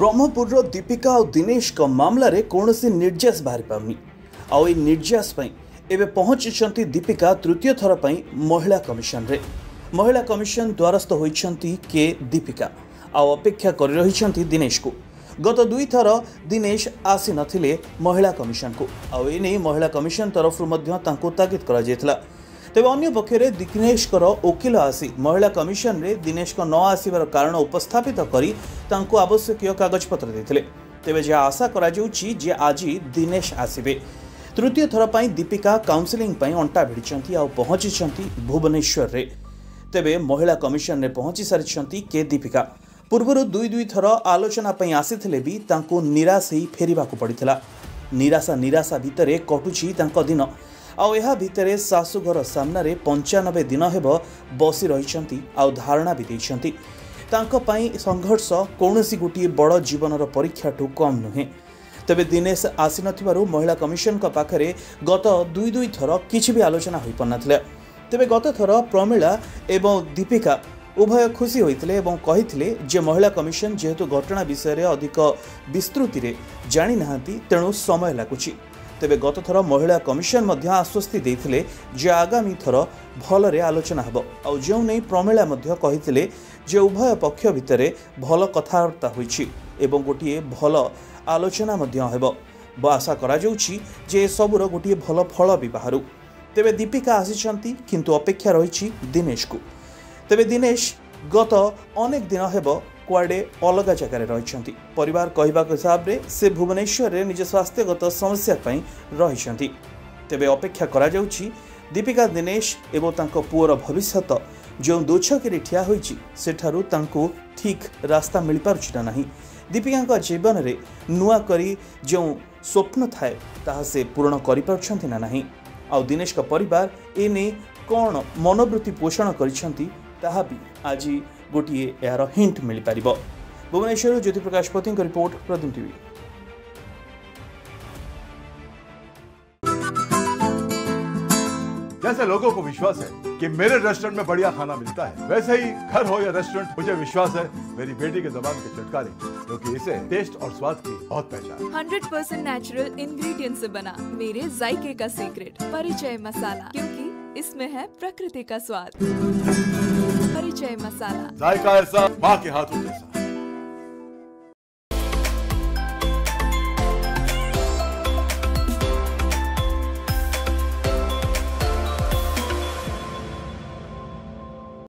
ବ୍ରହ୍ମପୁରର ଦୀପିକା ଆଉ ଦିନେଶଙ୍କ ମାମଲାରେ କୌଣସି ନିର୍ଯାସ ବାହାରି ପାରୁନି। ଆଉ ଏହି ନିର୍ଯାସ ପାଇଁ ଏବେ ପହଞ୍ଚିଛନ୍ତି ଦୀପିକା ତୃତୀୟ ଥର ପାଇଁ ମହିଳା କମିଶନରେ। ମହିଳା କମିଶନ ଦ୍ୱାରସ୍ଥ ହୋଇଛନ୍ତି କେ ଦୀପିକା। ଆଉ ଅପେକ୍ଷା କରି ରହିଛନ୍ତି ଦିନେଶକୁ ଗତ ଦୁଇଥର ଦିନେଶ ଆସିନଥିଲେ ମହିଳା କମିଶନକୁ ଆଉ ଏନେଇ ମହିଳା କମିଶନ ତରଫରୁ ମଧ୍ୟ ତାଙ୍କୁ ତାଗିଦ କରାଯାଇଥିଲା। ତେବେ ଅନ୍ୟପକ୍ଷରେ ଦିନେଶଙ୍କର ଓକିଲ ଆସି ମହିଳା କମିଶନରେ ଦିନେଶଙ୍କ ନ ଆସିବାର କାରଣ ଉପସ୍ଥାପିତ କରି ତାଙ୍କୁ ଆବଶ୍ୟକୀୟ କାଗଜପତ୍ର ଦେଇଥିଲେ। ତେବେ ଯାହା ଆଶା କରାଯାଉଛି ଯେ ଆଜି ଦିନେଶ ଆସିବେ। ତୃତୀୟ ଥର ପାଇଁ ଦୀପିକା କାଉନସିଲିଂ ପାଇଁ ଅଣ୍ଟା ଭିଡ଼ିଛନ୍ତି ଆଉ ପହଞ୍ଚିଛନ୍ତି ଭୁବନେଶ୍ୱରରେ। ତେବେ ମହିଳା କମିଶନରେ ପହଞ୍ଚି ସାରିଛନ୍ତି କେ ଦୀପିକା। ପୂର୍ବରୁ ଦୁଇ ଦୁଇ ଥର ଆଲୋଚନା ପାଇଁ ଆସିଥିଲେ ବି ତାଙ୍କୁ ନିରାଶ ହେଇ ଫେରିବାକୁ ପଡ଼ିଥିଲା। ନିରାଶା ନିରାଶା ଭିତରେ କଟୁଛି ତାଙ୍କ ଦିନ। ଆଉ ଏହା ଭିତରେ ଶାଶୁଘର ସାମ୍ନାରେ ପଞ୍ଚାନବେ ଦିନ ହେବ ବସି ରହିଛନ୍ତି ଆଉ ଧାରଣା ବି ଦେଇଛନ୍ତି। ତାଙ୍କ ପାଇଁ ସଂଘର୍ଷ କୌଣସି ଗୋଟିଏ ବଡ଼ ଜୀବନର ପରୀକ୍ଷାଠୁ କମ୍ ନୁହେଁ। ତେବେ ଦିନେଶ ଆସିନଥିବାରୁ ମହିଳା କମିଶନଙ୍କ ପାଖରେ ଗତ ଦୁଇ ଦୁଇ ଥର କିଛି ବି ଆଲୋଚନା ହୋଇପାରିନଥିଲା। ତେବେ ଗତ ଥର ପ୍ରମିଳା ଏବଂ ଦୀପିକା ଉଭୟ ଖୁସି ହୋଇଥିଲେ ଏବଂ କହିଥିଲେ ଯେ ମହିଳା କମିଶନ ଯେହେତୁ ଘଟଣା ବିଷୟରେ ଅଧିକ ବିସ୍ତୃତିରେ ଜାଣିନାହାନ୍ତି ତେଣୁ ସମୟ ଲାଗୁଛି। ତେବେ ଗତଥର ମହିଳା କମିଶନ ମଧ୍ୟ ଆଶ୍ୱସ୍ତି ଦେଇଥିଲେ ଯେ ଆଗାମୀ ଥର ଭଲରେ ଆଲୋଚନା ହେବ। ଆଉ ଯେଉଁ ନେଇ ପ୍ରମିଳା ମଧ୍ୟ କହିଥିଲେ ଯେ ଉଭୟ ପକ୍ଷ ଭିତରେ ଭଲ କଥାବାର୍ତ୍ତା ହୋଇଛି ଏବଂ ଗୋଟିଏ ଭଲ ଆଲୋଚନା ମଧ୍ୟ ହେବ। ଆଶା କରାଯାଉଛି ଯେ ଏସବୁର ଗୋଟିଏ ଭଲ ଫଳ ବି ବାହାରୁ ତେବେ ଦୀପିକା ଆସିଛନ୍ତି କିନ୍ତୁ ଅପେକ୍ଷା ରହିଛି ଦିନେଶକୁ। ତେବେ ଦିନେଶ ଗତ ଅନେକ ଦିନ ହେବ କୁଆଡ଼େ ଅଲଗା ଜାଗାରେ ରହିଛନ୍ତି ପରିବାର କହିବା ହିସାବରେ ସେ ଭୁବନେଶ୍ୱରରେ ନିଜ ସ୍ୱାସ୍ଥ୍ୟଗତ ସମସ୍ୟା ପାଇଁ ରହିଛନ୍ତି ତେବେ ଅପେକ୍ଷା କରାଯାଉଛି ଦୀପିକା ଦିନେଶ ଏବଂ ତାଙ୍କ ପୁଅର ଭବିଷ୍ୟତ ଯେଉଁ ଦୋଛକିରେ ଠିଆ ହୋଇଛି ସେଠାରୁ ତାଙ୍କୁ ଠିକ୍ ରାସ୍ତା ମିଳିପାରୁଛି ନା ନାହିଁ ଦୀପିକାଙ୍କ ଜୀବନରେ ନୂଆ କରି ଯେଉଁ ସ୍ୱପ୍ନ ଥାଏ ତାହା ସେ ପୂରଣ କରିପାରୁଛନ୍ତି ନା ନାହିଁ ଆଉ ଦିନେଶଙ୍କ ପରିବାର ଏ ନେଇ କ'ଣ ମନୋବୃତ୍ତି ପୋଷଣ କରିଛନ୍ତି ତାହା ବି ଆଜି ଗୋଟିଏ ଏହାର ହିଣ୍ଟ ମିଳିପାରିବ ଭୁବନେଶ୍ୱରରୁ ଜ୍ୟୋତିପ୍ରକାଶ ପତିଙ୍କ ରିପୋର୍ଟ ପ୍ରଦୀପ ଟିଭି जैसे लोगों को विश्वास है कि मेरे रेस्टोरेंट में बढ़िया खाना मिलता है वैसे ही घर हो या रेस्टोरेंट मुझे विश्वास है मेरी बेटी के जबान के चटकारे क्योंकि इसे टेस्ट और स्वाद की बहुत पहचान है 100% नेचुरल इंग्रेडिएंट से बना मेरे जायके का सीक्रेट परिचय मसाला क्योंकि इसमें है प्रकृति का स्वाद। परिचय मसाला। जायका ऐसा माँ के हाथों जैसा।